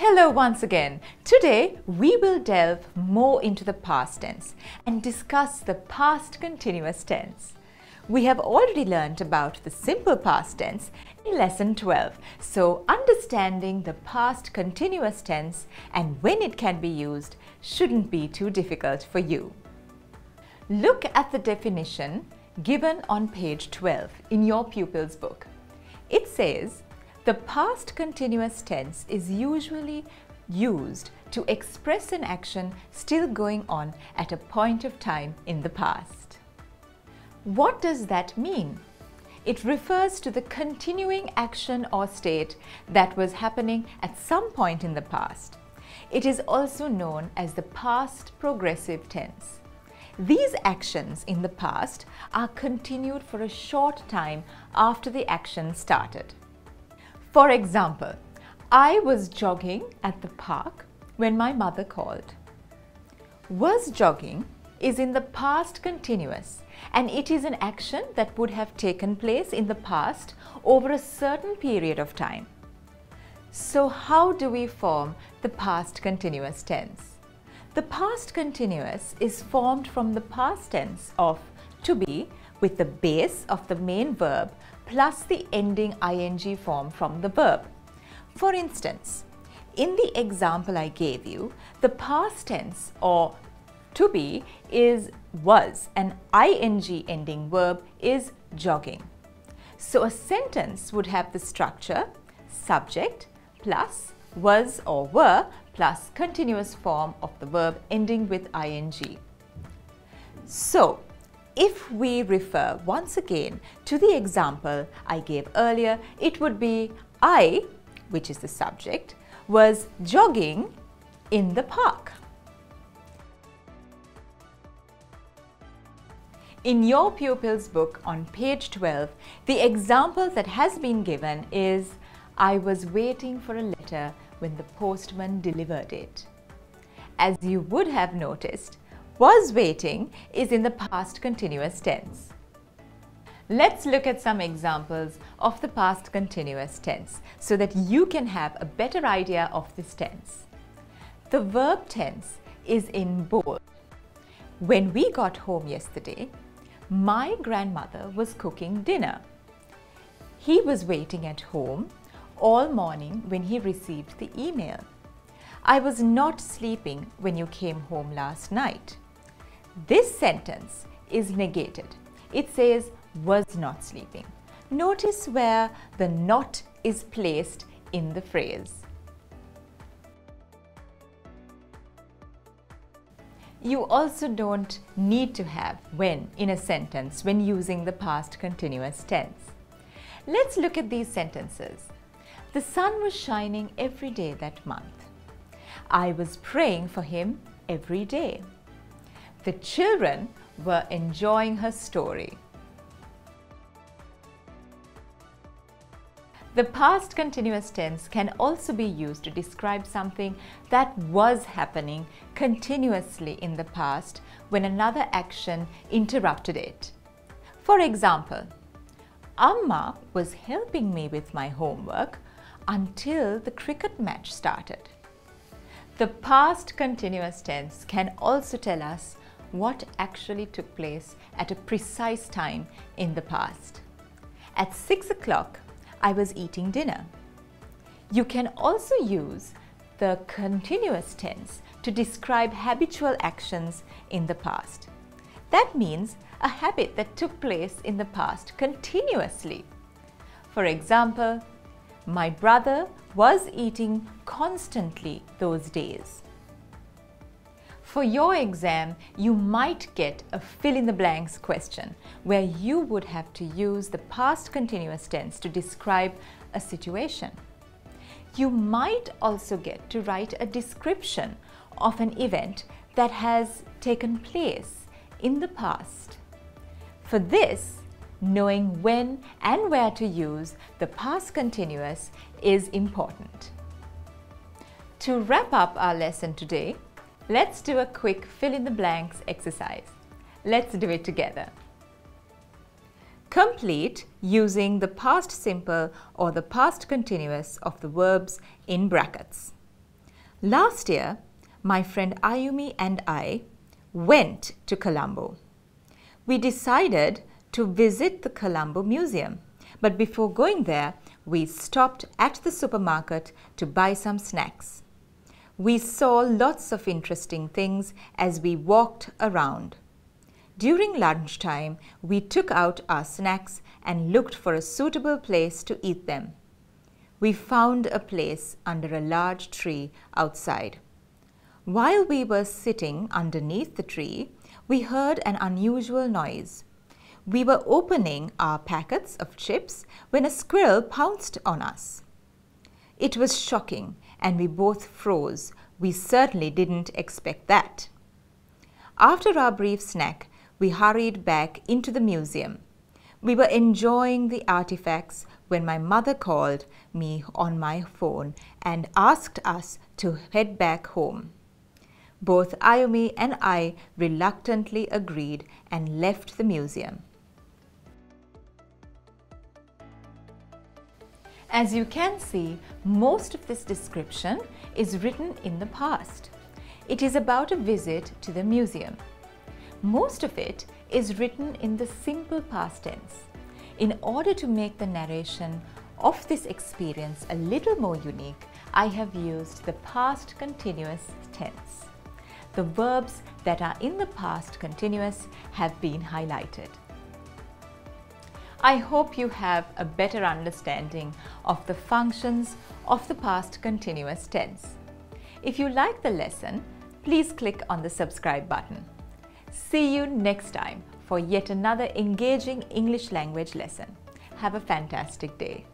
Hello once again. Today we will delve more into the past tense and discuss the past continuous tense. We have already learned about the simple past tense in lesson 12. So understanding the past continuous tense and when it can be used shouldn't be too difficult for you. Look at the definition given on page 12 in your pupil's book. It says, the past continuous tense is usually used to express an action still going on at a point of time in the past. What does that mean? It refers to the continuing action or state that was happening at some point in the past. It is also known as the past progressive tense. These actions in the past are continued for a short time after the action started. For example, I was jogging at the park when my mother called. Was jogging is in the past continuous and it is an action that would have taken place in the past over a certain period of time. So how do we form the past continuous tense? The past continuous is formed from the past tense of to be with the base of the main verb plus the ending ing form from the verb. For instance, in the example I gave you, the past tense or to be is was and ing ending verb is jogging. So a sentence would have the structure subject plus was or were plus continuous form of the verb ending with ing. So, if we refer once again to the example I gave earlier, it would be I, which is the subject, was jogging in the park. In your pupil's book on page 12, the example that has been given is I was waiting for a letter when the postman delivered it. As you would have noticed, was waiting is in the past continuous tense. Let's look at some examples of the past continuous tense so that you can have a better idea of this tense. The verb tense is in bold. When we got home yesterday, my grandmother was cooking dinner. He was waiting at home all morning when he received the email. I was not sleeping when you came home last night. This sentence is negated. It says was not sleeping. Notice where the not is placed in the phrase. You also don't need to have when in a sentence when using the past continuous tense. Let's look at these sentences. The sun was shining every day that month. I was praying for him every day. The children were enjoying her story. The past continuous tense can also be used to describe something that was happening continuously in the past when another action interrupted it. For example, Amma was helping me with my homework until the cricket match started. The past continuous tense can also tell us what actually took place at a precise time in the past. At 6 o'clock, I was eating dinner. You can also use the continuous tense to describe habitual actions in the past. That means a habit that took place in the past continuously. For example, my brother was eating constantly those days. For your exam, you might get a fill in the blanks question where you would have to use the past continuous tense to describe a situation. You might also get to write a description of an event that has taken place in the past. For this, knowing when and where to use the past continuous is important. To wrap up our lesson today, let's do a quick fill in the blanks exercise. Let's do it together. Complete using the past simple or the past continuous of the verbs in brackets. Last year, my friend Ayumi and I went to Colombo. We decided to visit the Colombo Museum, but before going there, we stopped at the supermarket to buy some snacks. We saw lots of interesting things as we walked around. During lunchtime, we took out our snacks and looked for a suitable place to eat them. We found a place under a large tree outside. While we were sitting underneath the tree, we heard an unusual noise. We were opening our packets of chips when a squirrel pounced on us. It was shocking and we both froze. We certainly didn't expect that. After our brief snack, we hurried back into the museum. We were enjoying the artifacts when my mother called me on my phone and asked us to head back home. Both Ayumi and I reluctantly agreed and left the museum. As you can see, most of this description is written in the past. It is about a visit to the museum. Most of it is written in the simple past tense. In order to make the narration of this experience a little more unique, I have used the past continuous tense. The verbs that are in the past continuous have been highlighted. I hope you have a better understanding of the functions of the past continuous tense. If you like the lesson, please click on the subscribe button. See you next time for yet another engaging English language lesson. Have a fantastic day.